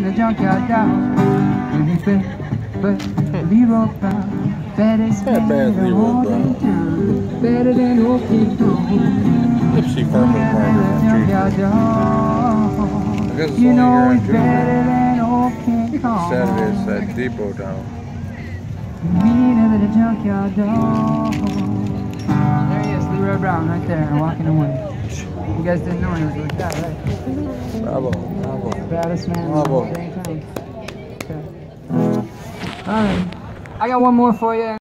than the junkyard dog. Really fit, but Leroy Brown. Baddest Not bad, man in Leroy Brown. in town. Better than Opie Town. Gypsy Furman Margaret Junkyard dog. I guess it's You know here he's on June. better than Opie Town. Saturday it's that depot down. Meaner than a junkyard dog. There he is, Leroy Brown, right there, walking away. You guys didn't know he was like that, right? Bravo. Baddest man Bravo. in town. Okay. All right. I got one more for you.